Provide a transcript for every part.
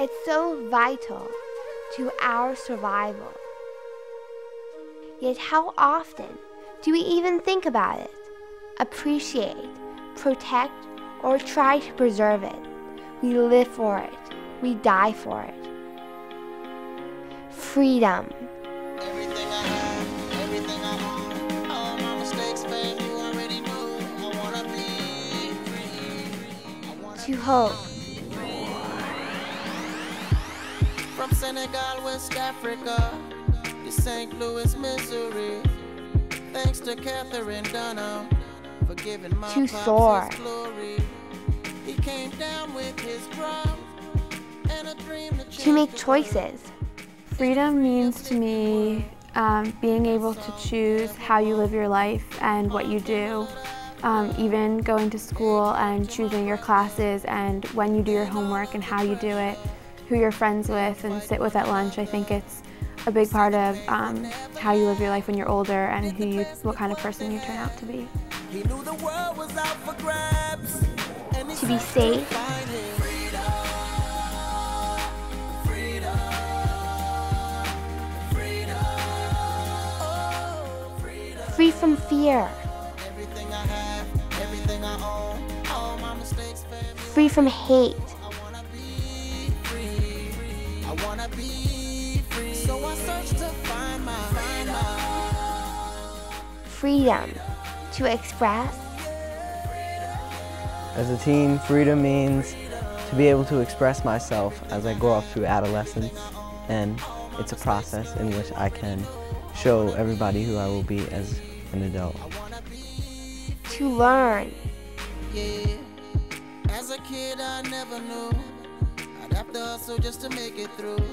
It's so vital to our survival. Yet, how often do we even think about it, appreciate, protect, or try to preserve it? We live for it, we die for it. Freedom. Free. Wanna hope. From Senegal, West Africa, to St. Louis, Missouri. Thanks to Katherine Dunham for giving my To pops soar. his glory. He came down with his drum and a dream to, To make choices. Freedom means to me um, being able to choose how you live your life and what you do. Um, even going to school and choosing your classes and when you do your homework and how you do it, who you're friends with and sit with at lunch. I think it's a big part of um, how you live your life when you're older and who you, what kind of person you turn out to be. He knew the world was out for grabs. And To be safe. Free from fear. My, find my. Freedom. To express. As a teen, freedom means to be able to express myself as I grow up through adolescence, and it's a process in which I can show everybody who I will be as an adult. To learn. Yeah. As a kid, I never knew I'd have to hustle just to make it through.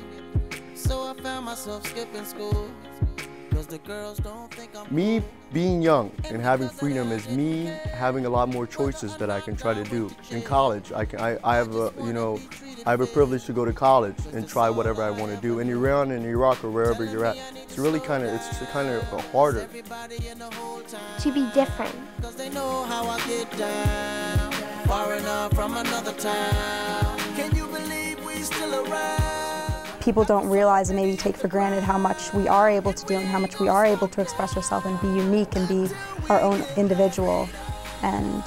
So I found myself skipping school. Cause the girls don't think I'm Me being young and having freedom is me having a lot more choices that I can try to do. In college, I, can, I, I have a, you know, I have a privilege to go to college and try whatever I want to do. In Iran and Iraq or wherever you're at, it's really kind of, it's kind of harder. everybody in the whole time. To be different. Cause they know how I get down. Far enough from another town. Can you believe we still around? people don't realize and maybe take for granted how much we are able to do and how much we are able to express ourselves and be unique and be our own individual and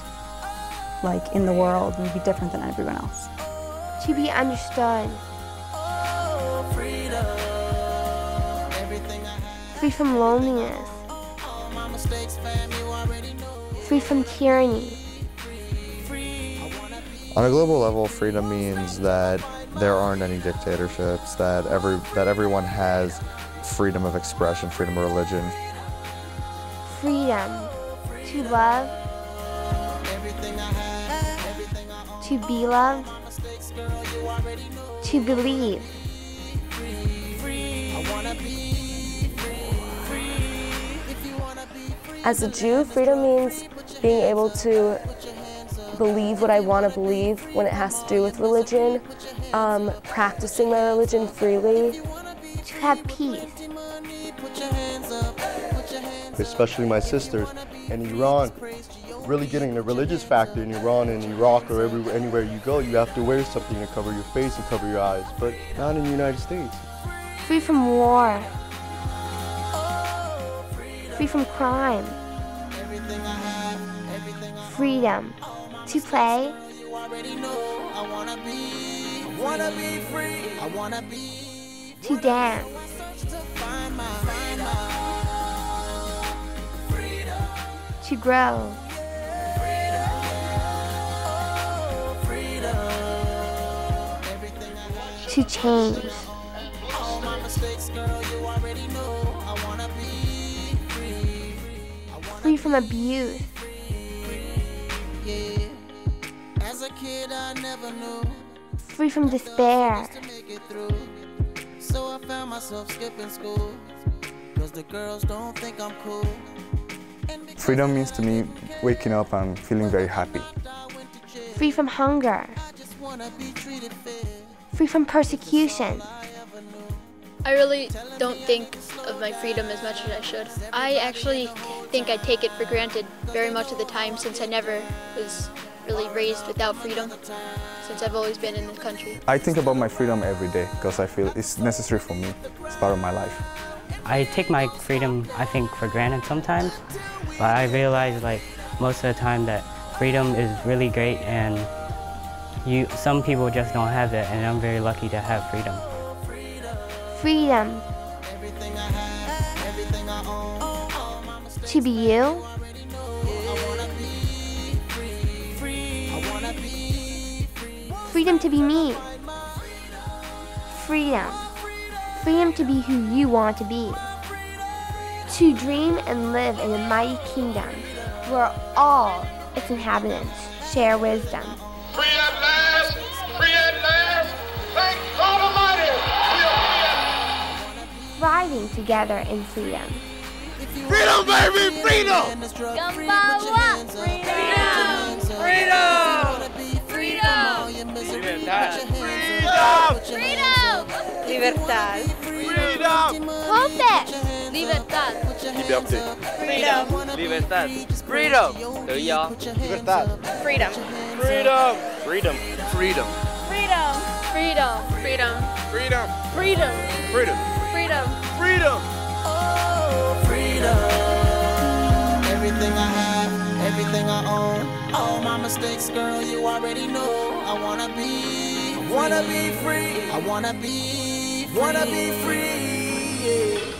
like in the world and be different than everyone else. To be understood. Oh, freedom. Everything I have, Free from loneliness. all my mistakes, fam, you already know. Free from tyranny. On a global level, freedom means that there aren't any dictatorships, that every that everyone has freedom of expression, freedom of religion. Freedom. To love. Everything I have, everything I own. To be loved. Mistakes, girl, you already know. To believe. I wanna be free. If you wanna be free, As a Jew, freedom means being able to believe what I want to believe when it has to do with religion, um, practicing my religion freely. To have peace. put your hands up, put your hands especially my sisters. In Iran, really getting the religious factor in Iran and Iraq or everywhere, anywhere you go, you have to wear something to cover your face and cover your eyes, but not in the United States. Free from war. Free from crime. everything I have, everything I Freedom. To play. To dance. to grow. To change. all my mistakes, girl, you already know. I wanna be free. Free from abuse. Free from despair. to make it through. So I found myself skipping school. Cause the girls don't think I'm cool. Freedom means to me waking up and feeling very happy. I went to jail, Free from hunger. I just wanna be treated fair. Free from persecution. I ever knew. I really don't think of my freedom as much as I should. I actually think I take it for granted very much of the time since I never was really raised without freedom, since I've always been in the country. I think about my freedom every day because I feel it's necessary for me. It's part of my life. I take my freedom, I think, for granted sometimes, but I realize like most of the time that freedom is really great and you, some people just don't have it and I'm very lucky to have freedom. Freedom. To be you. Freedom to be me. Freedom. Freedom to be who you want to be. To dream and live in a mighty kingdom where all its inhabitants share wisdom. Free at last! Free at last! Thank God Almighty! Thriving together in freedom. Freedom, baby! Freedom! Gambawa! Freedom! Freedom! Freedom! Libertad! Freedom! Freedom! Libertad! Freedom! Hope Libertad! Liberté! Freedom! Libertad! Freedom! Tự do! Libertad! Freedom! Freedom! Freedom! Freedom! Freedom! Freedom! Freedom! Freedom! Freedom! Freedom! Freedom! Freedom! Oh, freedom. Everything I have, mistakes, girl, you already know. I wanna be, I wanna be free. I wanna be, wanna be free. Yeah.